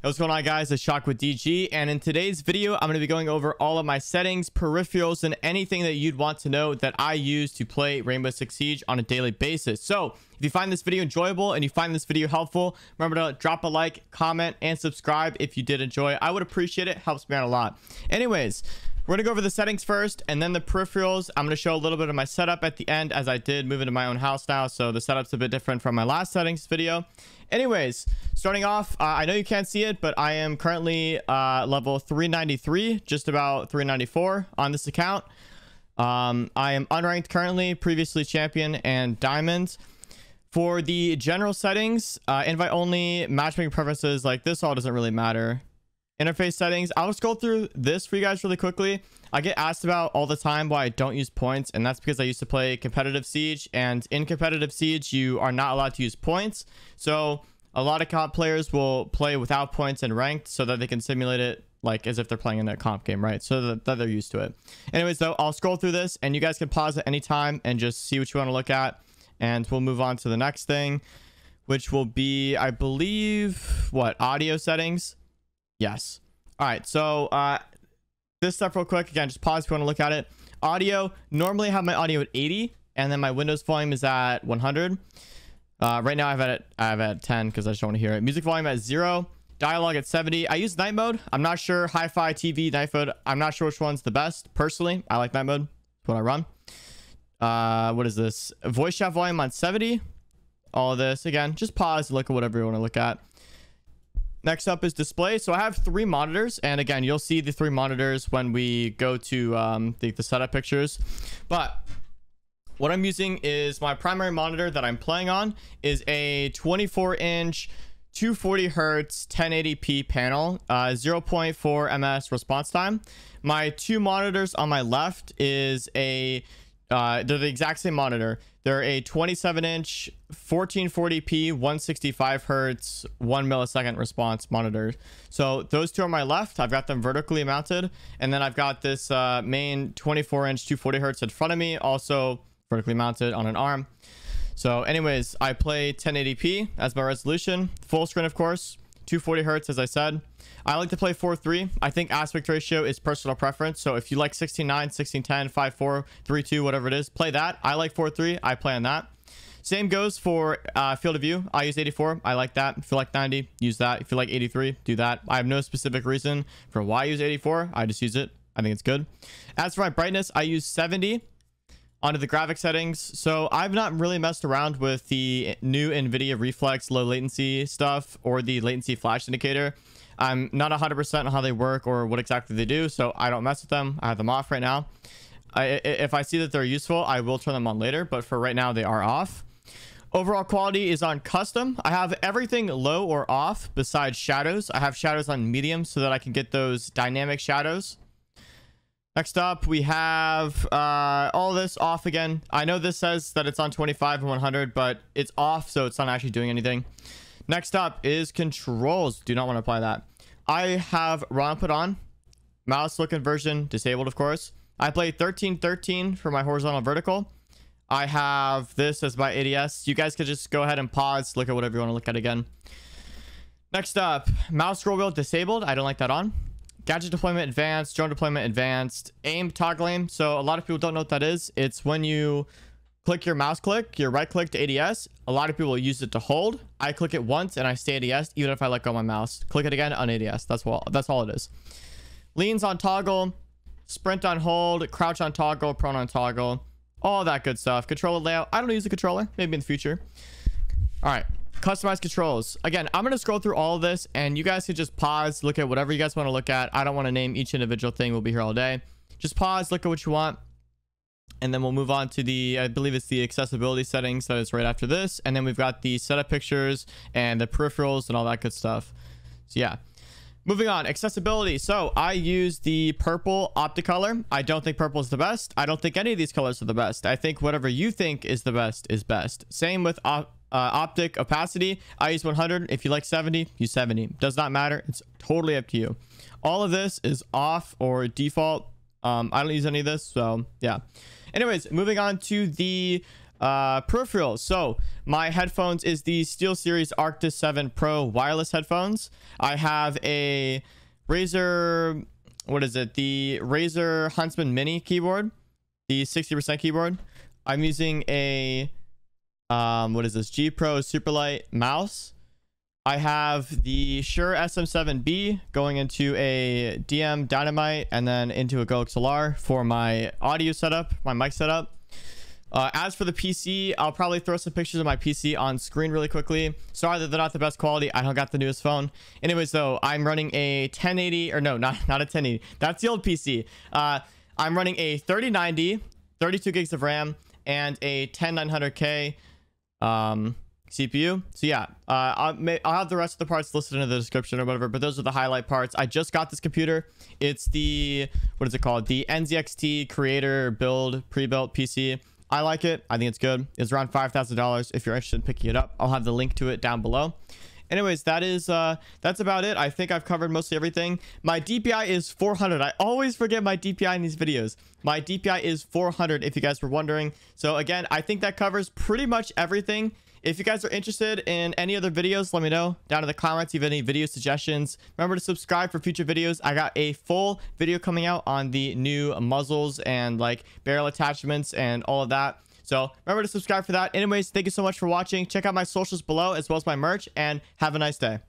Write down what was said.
What's going on guys, it's Shawk with DG and in today's video I'm going to be going over all of my settings, peripherals, and anything that you'd want to know that I use to play Rainbow Six Siege on a daily basis. So if you find this video enjoyable and you find this video helpful, remember to drop a like, comment, and subscribe if you did enjoy. I would appreciate it, helps me out a lot. Anyways, we're going to go over the settings first and then the peripherals. I'm going to show a little bit of my setup at the end as I did move into my own house now. So the setup's a bit different from my last settings video. Anyways, starting off, uh, I know you can't see it, but I am currently uh, level 393, just about 394 on this account. Um, I am unranked currently, previously champion and diamonds. For the general settings, uh, invite only, matchmaking preferences, like this all doesn't really matter interface settings. I'll scroll through this for you guys really quickly. I get asked about all the time why I don't use points, and that's because I used to play competitive Siege, and in competitive Siege, you are not allowed to use points. So a lot of comp players will play without points and ranked so that they can simulate it like as if they're playing in a comp game, right? So that, that they're used to it. Anyways, though, I'll scroll through this, and you guys can pause at any time and just see what you want to look at, and we'll move on to the next thing, which will be, I believe, what, audio settings? Yes. All right. So uh, this stuff real quick. Again, just pause if you want to look at it. Audio. Normally I have my audio at 80 and then my Windows volume is at 100. Uh, right now I've had it, I've had 10 because I just don't want to hear it. Music volume at zero. Dialogue at 70. I use night mode. I'm not sure. Hi-Fi, TV, night mode. I'm not sure which one's the best. Personally, I like night mode. What I run. Uh, what is this? Voice chat volume on 70. All this. Again, just pause. Look at whatever you want to look at. Next up is display. So I have three monitors. And again, you'll see the three monitors when we go to um, the, the setup pictures. But what I'm using is my primary monitor that I'm playing on is a 24 inch 240 hertz 1080p panel uh, 0.4 ms response time my two monitors on my left is a uh, they're the exact same monitor. They're a 27 inch 1440p 165 hertz 1 millisecond response monitor. So those two on my left i've got them vertically mounted. And then i've got this uh, main 24 inch 240 hertz in front of me also vertically mounted on an arm. So anyways i play 1080p as my resolution. Full screen of course 240 hertz as i said I like to play 4-3. I think aspect ratio is personal preference. So if you like 16-9, 16-10, 5-4, 3-2, whatever it is, play that. I like 4-3. I play on that. Same goes for uh, field of view. I use 84. I like that. If you like 90, use that. If you like 83, do that. I have no specific reason for why I use 84. I just use it. I think it's good. As for my brightness, I use 70 onto the graphic settings. So I've not really messed around with the new NVIDIA Reflex low latency stuff or the latency flash indicator. I'm not 100% on how they work or what exactly they do, so I don't mess with them. I have them off right now. I, if I see that they're useful, I will turn them on later, but for right now, they are off. Overall quality is on custom. I have everything low or off besides shadows. I have shadows on medium so that I can get those dynamic shadows. Next up, we have uh, all this off again. I know this says that it's on 25 and 100, but it's off, so it's not actually doing anything. Next up is controls. Do not want to apply that. I have raw input on. Mouse look conversion disabled, of course. I play 1313 for my horizontal vertical. I have this as my ADS. You guys could just go ahead and pause, look at whatever you want to look at again. Next up, mouse scroll wheel disabled. I don't like that on. Gadget deployment advanced, drone deployment advanced, aim toggle aim. So a lot of people don't know what that is. It's when you click your mouse click, your right click to ADS. A lot of people use it to hold. I click it once and I stay ADS even if I let go of my mouse. Click it again on ADS. That's all, that's all it is. Leans on toggle, sprint on hold, crouch on toggle, prone on toggle, all that good stuff. Controller layout. I don't use a controller. Maybe in the future. All right. Customize controls. Again, I'm going to scroll through all of this and you guys can just pause, look at whatever you guys want to look at. I don't want to name each individual thing. We'll be here all day. Just pause, look at what you want and then we'll move on to the i believe it's the accessibility settings that is right after this and then we've got the setup pictures and the peripherals and all that good stuff so yeah moving on accessibility so i use the purple opticolor i don't think purple is the best i don't think any of these colors are the best i think whatever you think is the best is best same with op uh, optic opacity i use 100 if you like 70 use 70 does not matter. It's totally up to you. All of this is off or default. Um i don't use any of this so yeah. Anyways, moving on to the uh peripherals so my headphones is the SteelSeries arctis 7 pro wireless headphones. I have a razer what is it? The razer huntsman mini keyboard the 60% keyboard. I'm using a um what is this g pro superlight mouse i have the shure sm7b going into a dm dynamite and then into a go xlr for my audio setup my mic setup uh, as for the PC, I'll probably throw some pictures of my PC on screen really quickly. Sorry that they're not the best quality. I don't got the newest phone. Anyways, though, I'm running a 1080 or no, not not a 1080. That's the old PC. Uh, I'm running a 3090, 32 gigs of RAM, and a 10900K um, CPU. So yeah, uh, I'll, may, I'll have the rest of the parts listed in the description or whatever, but those are the highlight parts. I just got this computer. It's the, what is it called? The NZXT Creator Build Pre-Built PC. I like it. I think it's good. It's around $5,000 if you're interested in picking it up. I'll have the link to it down below. Anyways, that is uh that's about it. I think I've covered mostly everything. My DPI is 400. I always forget my DPI in these videos. My DPI is 400 if you guys were wondering. So again, I think that covers pretty much everything. If you guys are interested in any other videos, let me know down in the comments. If you have any video suggestions, remember to subscribe for future videos. I got a full video coming out on the new muzzles and like barrel attachments and all of that. So remember to subscribe for that. Anyways, thank you so much for watching. Check out my socials below as well as my merch and have a nice day.